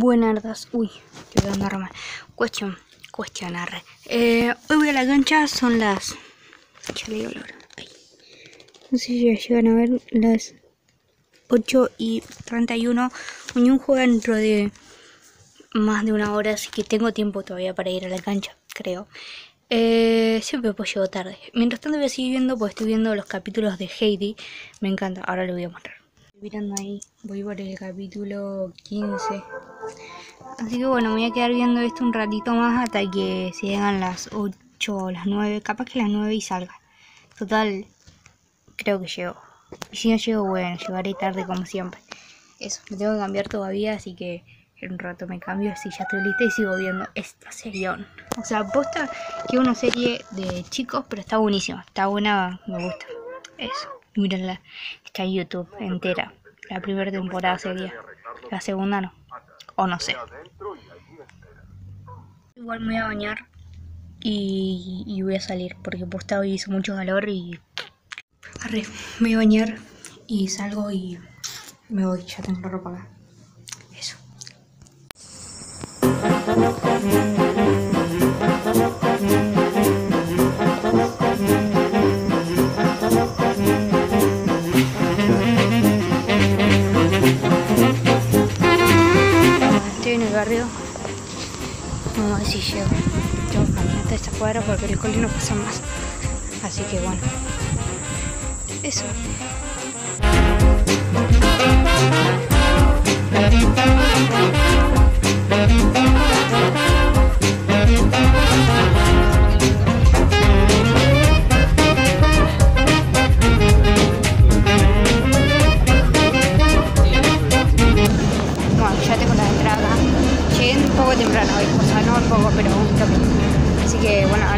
Buenardas. Uy, que voy a. Cuestión, cuestionar. Eh, hoy voy a la cancha, son las. No sé si ya llegan a ver las 8 y 31. Unión juega dentro de más de una hora, así que tengo tiempo todavía para ir a la cancha, creo. Eh, siempre pues llego tarde. Mientras tanto voy a seguir viendo, pues estoy viendo los capítulos de Heidi. Me encanta, ahora lo voy a mostrar. Mirando ahí, voy por el capítulo 15. Así que bueno, me voy a quedar viendo esto un ratito más hasta que se llegan las 8 o las 9. Capaz que las 9 y salga. Total, creo que llego. Y si no llego, bueno, llegaré tarde como siempre. Eso, me tengo que cambiar todavía, así que en un rato me cambio. Si ya estoy lista y sigo viendo esta serie. O sea, posta que es una serie de chicos, pero está buenísima. Está buena, me gusta. Eso, mírenla. Está en YouTube entera. La primera temporada sería. La segunda no. O no sé. Igual me voy a bañar. Y, voy a salir. Porque posta hoy hizo mucho calor y. Arre, me voy a bañar. Y salgo y me voy. Ya tengo la ropa acá. Eso. Hasta esta cuadra porque el cole no pasa más. Así que bueno. Eso.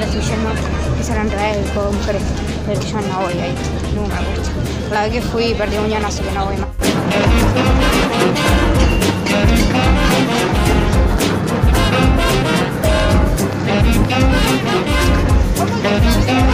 Ahora es la entrada del juego mujeres, pero yo no voy ahí, no me gusta. La vez que fui perdí un año, así que no voy más. No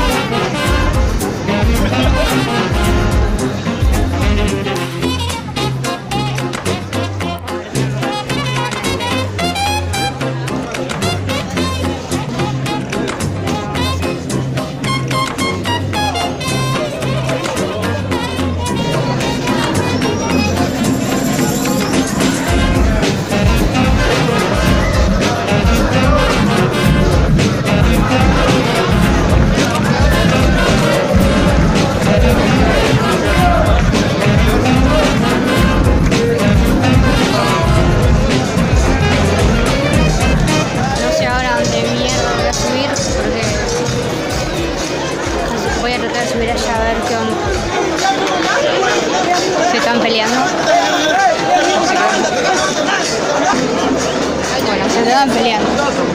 Bueno, se están peleando.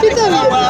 Quítale.